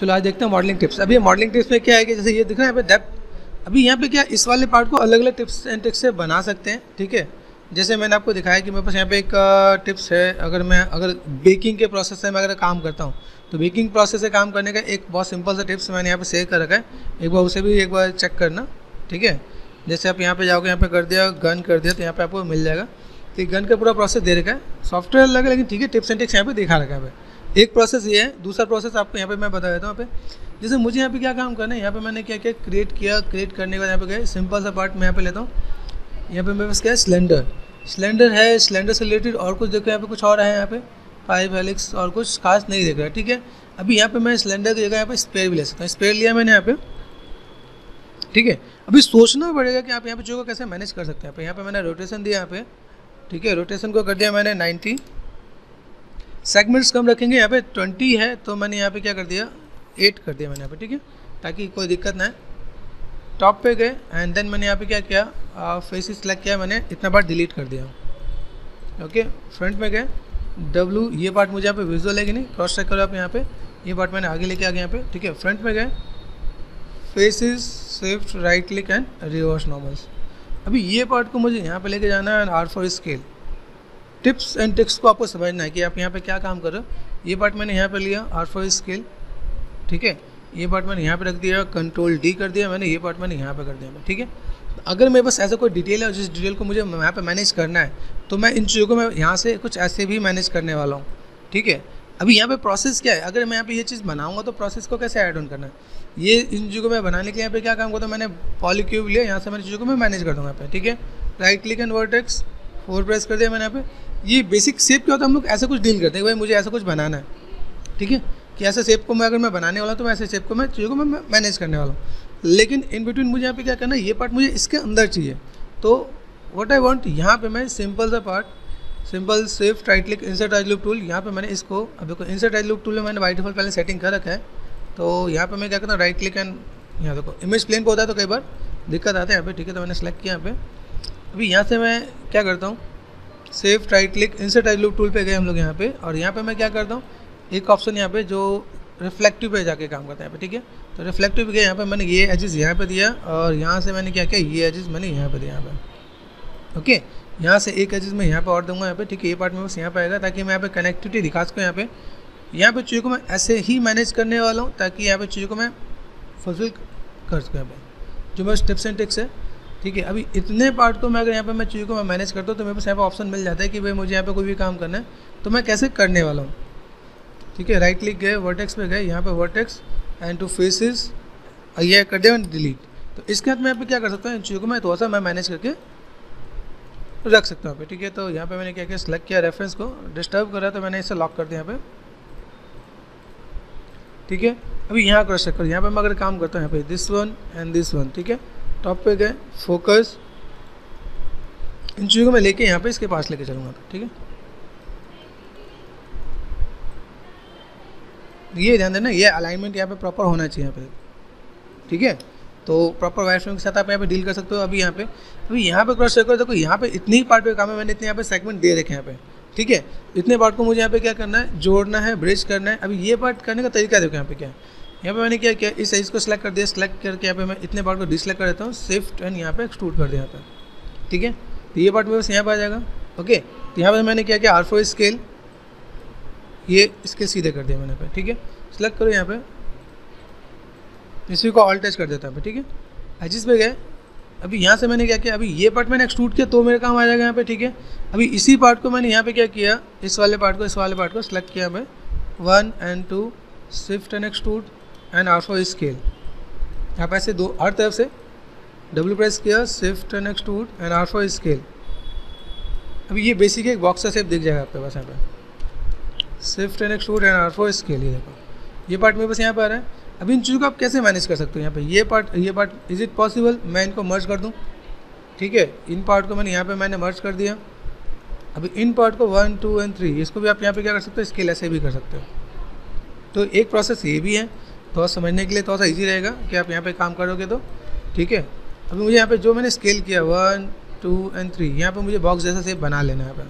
चलो, आज देखते हैं मॉडलिंग टिप्स अभी मॉडलिंग टिप्स में क्या है कि जैसे ये दिख रहा है यहाँ डेप्थ अभी यहाँ पे क्या इस वाले पार्ट को अलग अलग टिप्स एंड ट्रिक्स से बना सकते हैं, ठीक है? जैसे मैंने आपको दिखाया कि मेरे पास यहाँ पे एक टिप्स है। अगर मैं, अगर बेकिंग के प्रोसेस से मैं अगर काम करता हूँ तो बेकिंग प्रोसेस से काम करने का एक बहुत सिंपल सा टिप्स मैंने यहाँ पे शेयर कर रखा है। एक बार उसे भी एक बार चेक करना, ठीक है? जैसे आप यहाँ पे जाओगे, यहाँ पे कर दिया गन कर दिया तो यहाँ पे आपको मिल जाएगा। तो गन का पूरा प्रोसेस दे रखा है। सॉफ्टवेयर अलग है, लेकिन ठीक है टिप्स एंड टिक्स यहाँ पे दिखा रखा है। एक प्रोसेस ये है दूसरा प्रोसेस आपको यहाँ पे मैं बता देता हूँ यहाँ पे जैसे मुझे यहाँ पे क्या काम करना है यहाँ पे मैंने क्या क्या क्रिएट किया क्रिएट करने के बाद यहाँ पे गए सिंपल सा पार्ट मैं यहाँ पे लेता हूँ यहाँ पे मेरे पास क्या है सिलेंडर सिलेंडर है सिलेंडर से रिलेटेड और कुछ देखो यहाँ पे कुछ और है यहाँ पे पाइप हेलिक्स और कुछ खास नहीं देख रहा है ठीक है अभी यहाँ पे मैं सिलेंडर की जगह यहाँ पे स्पेयर भी ले सकता हूँ स्पेयर लिया मैंने यहाँ पे ठीक है अभी सोचना पड़ेगा कि आप यहाँ पे जो कैसे मैनेज कर सकते हैं यहाँ पे मैंने रोटेशन दिया यहाँ पे ठीक है रोटेशन को कर दिया मैंने नाइन्टी सेगमेंट्स कम रखेंगे, यहाँ पे ट्वेंटी है तो मैंने यहाँ पे क्या कर दिया? एट कर दिया मैंने यहाँ पे, ठीक है? ताकि कोई दिक्कत ना है टॉप पे गए एंड देन मैंने यहाँ पे क्या किया? फेस सेलेक्ट किया, मैंने इतना बार डिलीट कर दिया। ओके फ्रंट में गए। डब्लू ये पार्ट मुझे यहाँ पे विजुअल है कि नहीं? क्रॉस चेक करो आप यहाँ पे। ये पार्ट मैंने आगे लेके आ गया यहाँ पे, ठीक है? फ्रंट में गए। Faces shift right click and reverse normals अभी ये पार्ट को मुझे यहाँ पे लेके जाना है and R for scale tips and tricks को आपको समझना है कि आप यहाँ पे क्या काम कर रहे हो। ये पार्ट मैंने यहाँ पे लिया आर फॉर स्केल ठीक है? ये पार्ट मैंने यहाँ पे रख दिया कंट्रोल डी कर दिया मैंने, ये पार्ट मैंने यहाँ पे कर दिया ठीक है? अगर मेरे पास ऐसा कोई डिटेल है जिस डिटेल को मुझे यहाँ पे मैनेज करना है तो मैं इन चीज़ों को मैं यहाँ से कुछ ऐसे भी मैनेज करने वाला हूँ, ठीक है? अभी यहाँ पे प्रोसेस क्या है? अगर मैं यहाँ पे ये चीज़ बनाऊँगा तो प्रोसेस को कैसे ऐड ऑन करना है? ये इन चीज़ों को मैं बनाने के लिए यहाँ पे क्या काम करता हूँ मैंने पॉलीक्यूब लिया, यहाँ से मैंने चीज़ों को मैं मैनेज कर दूँगा यहाँ पे, ठीक है? Right click and vertex four press कर दिया मैंने यहाँ पे। ये बेसिक सेप क्या होता है? हम लोग ऐसा कुछ डील करते हैं कि भाई मुझे ऐसा कुछ बनाना है। ठीक है? कि ऐसे सेप को मैं अगर मैं बनाने वाला तो मैं ऐसे सेप को मैं चीज़ों को मैं मैनेज करने वाला हूँ। लेकिन इन बिटवीन मुझे यहाँ पे क्या करना है? ये पार्ट मुझे इसके अंदर चाहिए। तो वट आई वॉन्ट यहाँ पे मैं सिंपल सा part simple shift right click insert right look tool यहाँ पे मैंने इसको, अब देखो इंसर्ट राइट लुक टूल में मैंने डिफ़ॉल्ट पहले सेटिंग कर रखा है। तो यहाँ पे मैं क्या करता हूँ? राइट क्लिक एंड यहाँ देखो इमेज प्लेन पर होता है तो कई बार दिक्कत आते हैं यहाँ पे, ठीक है तो मैंने सेलेक्ट किया यहाँ पे। अभी यहाँ से मैं क्या करता हूँ shift right click insert right look tool पे गए हम लोग यहाँ पे और यहाँ पे मैं क्या करता हूँ एक ऑप्शन यहाँ पे जो रिफ्लेक्टिव पे जाके काम करता है यहाँ पे ठीक है तो रिफ्लेक्टिव गया यहाँ पे मैंने ये एजेस यहाँ पे दिया और यहाँ से मैंने क्या किया ये एजेस मैंने यहाँ पे दिया यहाँ पे ओके यहाँ से एक एजेस मैं यहाँ पे और दूँगा यहाँ पे ठीक है ये पार्ट में बस यहाँ पे आएगा ताकि मैं यहाँ पे कनेक्टिविटी दिखा सकूँ यहाँ पे यहाँ पे चीज़ों को मैं ऐसे ही मैनेज करने वाला हूँ ताकि यहाँ पे चीज़ों को मैं फुलफिल कर सकूँ यहाँ पे जो मेरे टिप्स एंड टिक्स है ठीक है, अभी इतने पार्ट को मैं अगर यहाँ पे मैं चीज़ों को मैं मैनेज करता हूँ तो मेरे पास यहाँ पे ऑप्शन मिल जाता है कि भाई मुझे यहाँ पे कोई भी काम करना है तो मैं कैसे करने वाला हूँ? ठीक है राइट क्लिक गए वर्टेक्स पे गए, यहाँ पे वर्टेक्स एंड टू फेसिस ये कर दिया डिलीट तो इसके बाद मैं यहाँ पे क्या कर सकता हूँ, इन चीज़ों को मैं थोड़ा सा मैं मैनेज करके रख सकता हूँ ठीक है? तो यहाँ पे मैंने क्या किया सेलेक्ट किया रेफरेंस को डिस्टर्ब करा तो मैंने इसे लॉक कर दिया यहाँ पे। ठीक है? अभी यहाँ क्रॉस चेक करो, यहाँ पे मैं अगर काम करता हूँ, यहाँ पे this one and this one ठीक है? टॉप पे गए फोकस इन चीज़ों को मैं लेके यहाँ पे इसके पास लेके चलूँगा, ठीक है? ये ध्यान देना, ये अलाइनमेंट यहाँ पे प्रॉपर होना चाहिए यहाँ पे, ठीक है? तो प्रॉपर वायर फ्रेम के साथ आप यहाँ पे डील कर सकते हो अभी यहाँ पे। अभी यहाँ पे क्रॉस चेक करो, देखो यहाँ पे इतनी ही पार्ट पे काम है, मैंने इतने यहाँ पे सेगमेंट दे रखे यहाँ पे, ठीक है? इतने पार्ट को मुझे यहाँ पे क्या करना है? जोड़ना है ब्रिज करना है। अभी ये पार्ट करने का तरीका देखो यहाँ पे क्या है। यहाँ पे मैंने क्या किया, इस साइज़ को सिलेक्ट कर दिया सिलेक्ट करके यहाँ पे मैं इतने पार्ट को डिसलेक्ट कर देता हूँ शिफ्ट एंड यहाँ पे एक्सट्रूड कर दिया पे। ठीक है? तो ये पार्ट मेरे बस यहाँ पर आ जाएगा। ओके तो यहाँ पर मैंने क्या किया आर फोर स्केल ये इसके सीधे कर दिया मैंने पे, ठीक है? सिलेक्ट करो यहाँ पे। इसी को ऑल टच कर देता है ठीक है? एजिस पे गए। अभी यहाँ से मैंने क्या किया, अभी ये पार्ट मैंने एक्सट्रूड किया तो मेरे काम आ जाएगा यहाँ पे, ठीक है? अभी इसी पार्ट को मैंने यहाँ पे क्या किया, इस वाले पार्ट को, इस वाले पार्ट को सेलेक्ट किया मैं। One and two shift and extrude and also scale यहाँ ऐसे दो, हर तरफ़ से डब्ल्यू प्रेस किया shift and extrude and also scale अभी ये बेसिक एक बॉक्स का दिख जाएगा आपके पास यहाँ पर। Shift and extrude and also scale ये देखो। ये पार्ट मेरे पास यहाँ पर आ रहा है। अभी इन चीज़ों को आप कैसे मैनेज कर सकते हो यहाँ पे ये पार्ट ये पार्ट इज़ इट पॉसिबल मैं इनको मर्ज कर दूँ। ठीक है? इन पार्ट को मैंने यहाँ पे मैंने मर्ज कर दिया। अभी इन पार्ट को वन टू एंड थ्री इसको भी आप यहाँ पे क्या कर सकते हो? स्केल ऐसे भी कर सकते हो। तो एक प्रोसेस ये भी है थोड़ा समझने के लिए थोड़ा सा ईजी रहेगा कि आप यहाँ पे काम करोगे तो। ठीक है? अभी मुझे यहाँ पे जो मैंने स्केल किया वन टू एंड थ्री यहाँ पे मुझे बॉक्स जैसा सेप बना लेना है यहाँ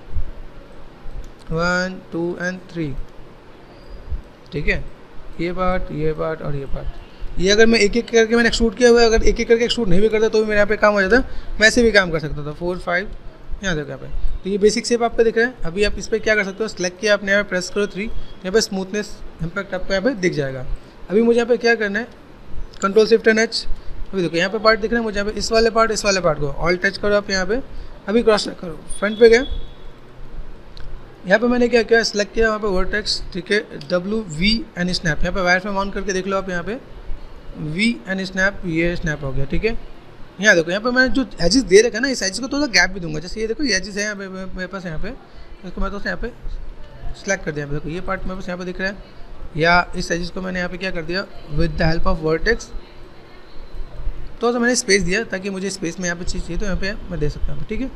पर वन टू एंड थ्री ठीक है? ये पार्ट ये पार्ट और ये पार्ट ये अगर मैं एक एक करके मैंने एक्सट्रूड किया हुआ अगर एक एक करके एक्सट्रूड नहीं भी करता तो भी मेरे यहाँ पे काम हो जाता। मैं ऐसे भी काम कर सकता था। फोर फाइव यहाँ देखो यहाँ पे। तो ये बेसिक सेप आपको दिख रहा है। अभी आप इस पर क्या कर सकते हो? सेलेक्ट किया आपने यहाँ पे प्रेस करो थ्री यहाँ पे स्मूथनेस इम्पैक्ट आपको यहाँ पे दिख जाएगा। अभी मुझे यहाँ पे क्या करना है? कंट्रोल शिफ्ट एन एच अभी देखो, यहाँ पे पार्ट दिख रहा है मुझे, यहाँ पे इस वाले पार्ट इस वाले पार्ट को। ऑल टच करो आप यहाँ पे। अभी क्रॉस करो। फ्रंट पे गए। यहाँ पे मैंने क्या किया? सेलेक्ट किया वहाँ पे वर्टेक्स ठीक है? डब्ल्यू वी एन स्नैप यहाँ पे वायर फ्रेम ऑन करके देख लो आप यहाँ पे। वी एन स्नैप ये स्नैप हो गया, ठीक है? यहाँ देखो, यहाँ पे मैंने जो एजिस दे रखा है ना, इस एजिस को थोड़ा गैप भी दूँगा। जैसे ये देखो, ये एजिस है यहाँ पे, मेरे पास यहाँ पे। इसको मैं तो यहाँ पे सेलेक्ट कर दिया। देखो, ये पार्ट मेरे पास यहाँ पे दिख रहा है। या इस एजिस को मैंने यहाँ पे क्या कर दिया? With the help of vertex तो, तो मैंने स्पेस दिया ताकि मुझे स्पेस में यहाँ पे चीज़ चाहिए तो यहाँ पे मैं दे सकता हूँ ठीक है?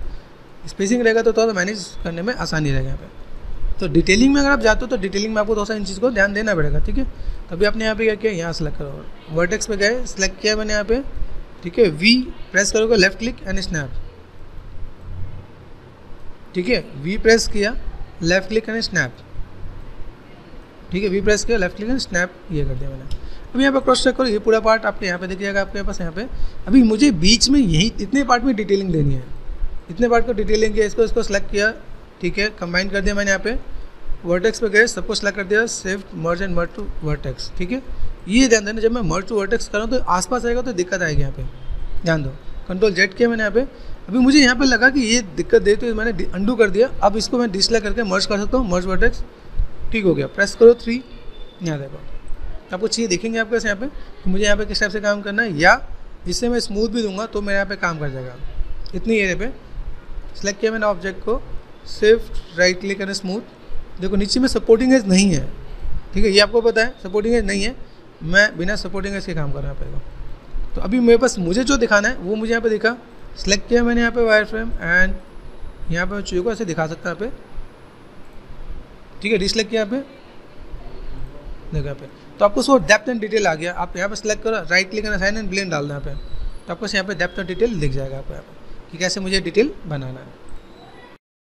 स्पेसिंग रहेगा तो थोड़ा सा मैनेज करने में आसानी रहेगा यहाँ पे। तो डिटेलिंग में अगर आप जाते हो तो डिटेलिंग में आपको थोड़ा सा इन चीज़ को ध्यान देना पड़ेगा ठीक है? तभी आपने यहाँ पे क्या किया? यहाँ सेलेक्ट करो। वर्टेक्स पे गए सेलेक्ट किया मैंने यहाँ पे ठीक है? वी प्रेस करोगे लेफ़्ट क्लिक एंड स्नैप ठीक है? वी प्रेस किया लेफ़्ट क्लिक एंड स्नैप ठीक है वी प्रेस किया लेफ़्ट क्लिक स्नैप ये कर दिया मैंने। अभी यहाँ पर क्रॉस चेक करो, ये पूरा पार्ट आपने यहाँ पे दिख जाएगा आपके पास यहाँ पे। अभी मुझे बीच में यही इतने पार्ट में डिटेलिंग देनी है। इतने पार्ट को डिटेलिंग किया, इसको इसको सेलेक्ट किया, ठीक है कंबाइन कर दिया मैंने यहाँ पे। वर्टेक्स पे गए, सबको सेलेक्ट कर दिया सिर्फ़ merge and merge to vertex ठीक है? ये ध्यान देना, जब मैं मर्ज टू वर्टेक्स करूँ तो आसपास आएगा तो दिक्कत आएगी यहाँ पे। ध्यान दो। कंट्रोल जेट किया मैंने यहाँ पे। अभी मुझे यहाँ पे लगा कि ये दिक्कत दे तो मैंने अंडू कर दिया। अब इसको मैं डिसलाइक करके मर्ज कर सकता हूँ मर्ज वर्टेक्स ठीक हो गया। प्रेस करो थ्री यहाँ देखो। आपको चाहिए देखेंगे आपके यहाँ पे? तो मुझे यहाँ पे किस टाइप से काम करना है? या इससे मैं स्मूथ भी दूँगा तो मेरे यहाँ पे काम कर जाएगा। इतनी एरिया पे। सेलेक्ट किया मैंने ऑब्जेक्ट को। सिर्फ़ राइट क्लिक एंड स्मूथ देखो, नीचे में सपोर्टिंग एज नहीं है। ठीक है, ये आपको पता है सपोर्टिंग एज नहीं है। मैं बिना सपोर्टिंग एज के काम करना पड़ेगा। तो अभी मेरे पास मुझे जो दिखाना है, वो मुझे यहाँ पे दिखा। सेलेक्ट किया मैंने यहाँ पे वायर फ्रेम एंड यहाँ पे मैं चीज़ों को ऐसे दिखा सकता है यहाँ पे। ठीक है डिसलेक्ट किया यहाँ पे देखो यहाँ पे। तो आपको उसको डेप्थ एंड डिटेल आ गया। आप यहाँ पे सेलेक्ट करो राइट क्लिक करना साइन एंड ब्लेंड डालना यहाँ पे। तो आपको यहाँ पे डेप्थ एंड डिटेल दिख जाएगा आपको यहाँ पे कि कैसे मुझे डिटेल बनाना है।